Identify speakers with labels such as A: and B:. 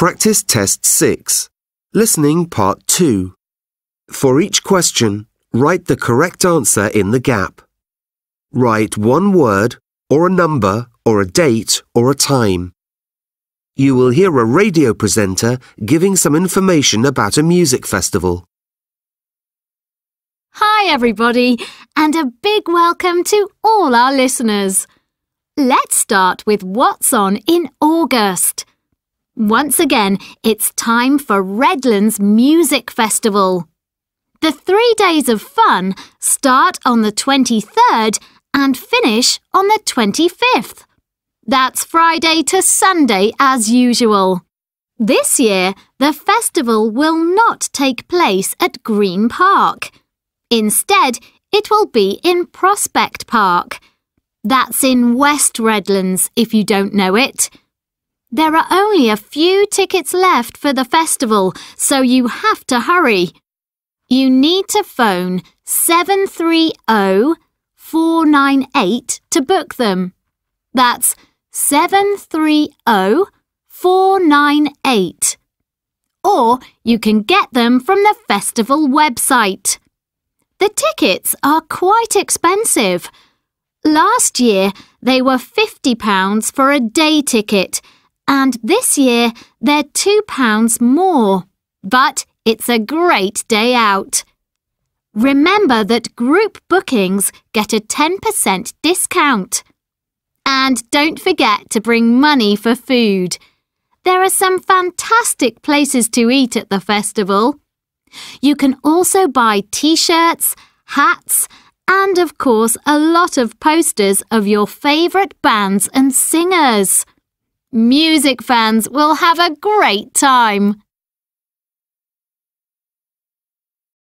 A: Practice Test 6. Listening Part 2. For each question, write the correct answer in the gap. Write one word, or a number, or a date, or a time. You will hear a radio presenter giving some information about a music festival.
B: Hi, everybody, and a big welcome to all our listeners. Let's start with what's on in August. Once again, it's time for Redlands Music Festival. The three days of fun start on the 23rd and finish on the 25th. That's Friday to Sunday as usual. This year, the festival will not take place at Green Park. Instead, it will be in Prospect Park. That's in West Redlands, if you don't know it. There are only a few tickets left for the festival, so you have to hurry. You need to phone 730 498 to book them. That's 730 498. Or you can get them from the festival website. The tickets are quite expensive. Last year, they were £50 for a day ticket, and this year they're £2 more. But it's a great day out. Remember that group bookings get a 10% discount. And don't forget to bring money for food. There are some fantastic places to eat at the festival. You can also buy t-shirts, hats, and of course a lot of posters of your favourite bands and singers. Music fans will have a great time.